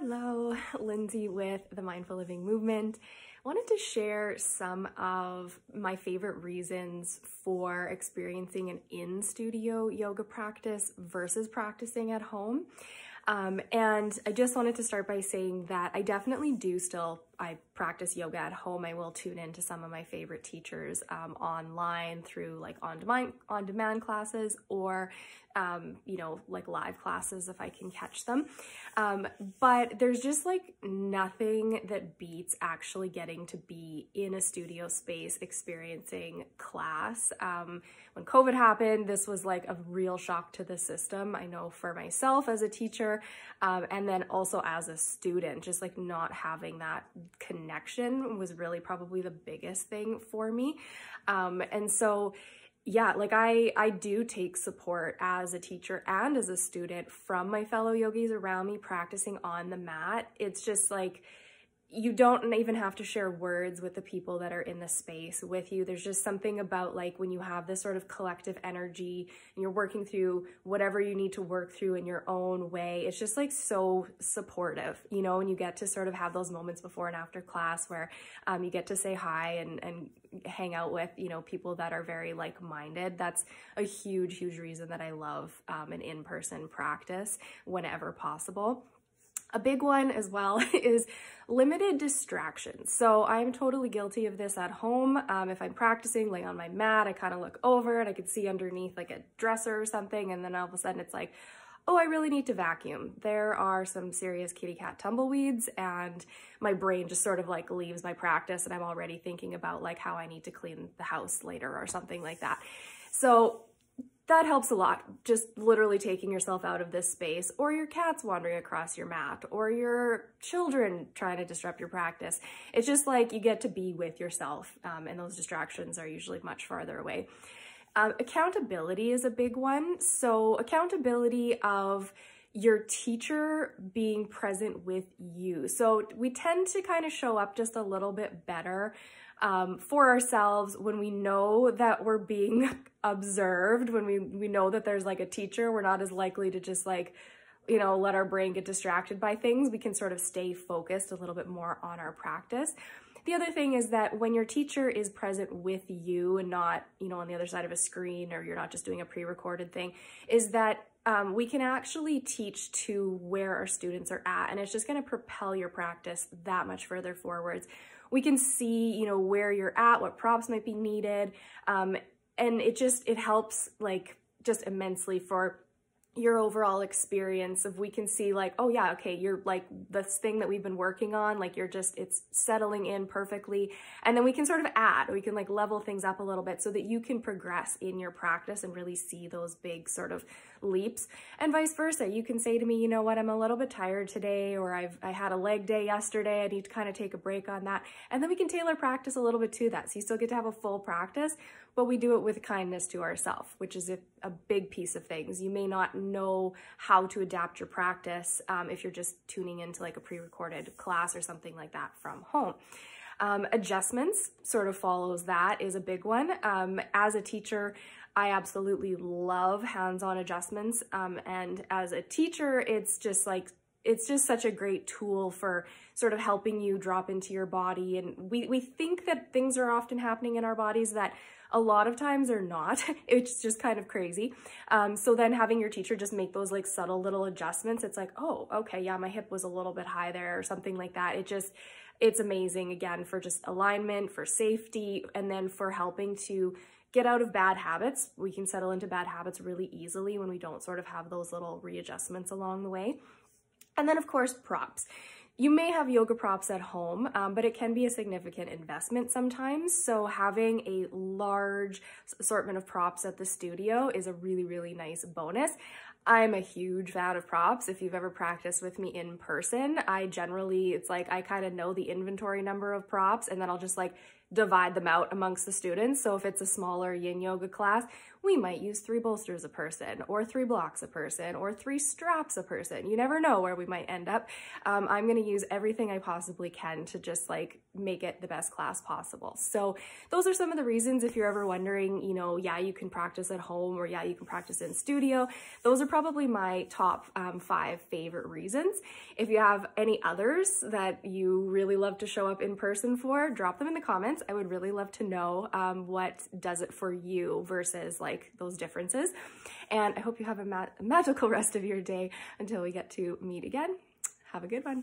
Hello, Lindsay with the Mindful Living Movement. I wanted to share some of my favorite reasons for experiencing an in-studio yoga practice versus practicing at home. Um, and I just wanted to start by saying that I definitely do still, I practice yoga at home. I will tune into some of my favorite teachers um, online through like on-demand on demand classes or, um, you know, like live classes if I can catch them. Um, but there's just like nothing that beats actually getting to be in a studio space experiencing class. Um, when COVID happened, this was like a real shock to the system. I know for myself as a teacher, um, and then also as a student, just like not having that connection was really probably the biggest thing for me. Um, and so, yeah, like I, I do take support as a teacher and as a student from my fellow yogis around me practicing on the mat. It's just like, you don't even have to share words with the people that are in the space with you. There's just something about like when you have this sort of collective energy and you're working through whatever you need to work through in your own way. It's just like so supportive, you know, and you get to sort of have those moments before and after class where um, you get to say hi and, and hang out with, you know, people that are very like-minded. That's a huge, huge reason that I love um, an in-person practice whenever possible. A big one as well is limited distractions. So I'm totally guilty of this at home. Um, if I'm practicing, laying on my mat, I kind of look over and I could see underneath like a dresser or something. And then all of a sudden it's like, oh, I really need to vacuum. There are some serious kitty cat tumbleweeds and my brain just sort of like leaves my practice and I'm already thinking about like how I need to clean the house later or something like that. So that helps a lot. Just literally taking yourself out of this space or your cat's wandering across your mat or your children trying to disrupt your practice. It's just like you get to be with yourself um, and those distractions are usually much farther away. Um, accountability is a big one. So accountability of your teacher being present with you. So we tend to kind of show up just a little bit better um, for ourselves when we know that we're being observed, when we, we know that there's like a teacher, we're not as likely to just like, you know, let our brain get distracted by things. We can sort of stay focused a little bit more on our practice. The other thing is that when your teacher is present with you and not, you know, on the other side of a screen or you're not just doing a pre-recorded thing, is that um, we can actually teach to where our students are at and it's just going to propel your practice that much further forwards we can see, you know, where you're at, what props might be needed. Um, and it just, it helps like just immensely for your overall experience of we can see like oh yeah okay you're like this thing that we've been working on like you're just it's settling in perfectly. And then we can sort of add we can like level things up a little bit so that you can progress in your practice and really see those big sort of leaps. And vice versa you can say to me you know what? I'm a little bit tired today or I've I had a leg day yesterday. I need to kind of take a break on that. And then we can tailor practice a little bit to that. So you still get to have a full practice but we do it with kindness to ourselves, which is a, a, big piece of things. You may not know how to adapt your practice um, if you're just tuning into like a pre-recorded class or something like that from home. Um, adjustments sort of follows that is a big one. Um, as a teacher, I absolutely love hands-on adjustments. Um, and as a teacher, it's just like it's just such a great tool for sort of helping you drop into your body. And we, we think that things are often happening in our bodies that a lot of times are not. it's just kind of crazy. Um, so then having your teacher just make those like subtle little adjustments, it's like, oh, okay, yeah, my hip was a little bit high there or something like that. It just, it's amazing again for just alignment, for safety, and then for helping to get out of bad habits. We can settle into bad habits really easily when we don't sort of have those little readjustments along the way. And then of course, props. You may have yoga props at home, um, but it can be a significant investment sometimes. So having a large assortment of props at the studio is a really, really nice bonus. I'm a huge fan of props. If you've ever practiced with me in person, I generally, it's like I kind of know the inventory number of props and then I'll just like divide them out amongst the students. So if it's a smaller yin yoga class, we might use three bolsters a person or three blocks a person or three straps a person. You never know where we might end up. Um, I'm going to use everything I possibly can to just like make it the best class possible. So those are some of the reasons if you're ever wondering, you know, yeah, you can practice at home or yeah, you can practice in studio. Those are probably my top um, five favorite reasons. If you have any others that you really love to show up in person for, drop them in the comments. I would really love to know um, what does it for you versus like those differences. And I hope you have a, ma magical rest of your day until we get to meet again. Have a good one.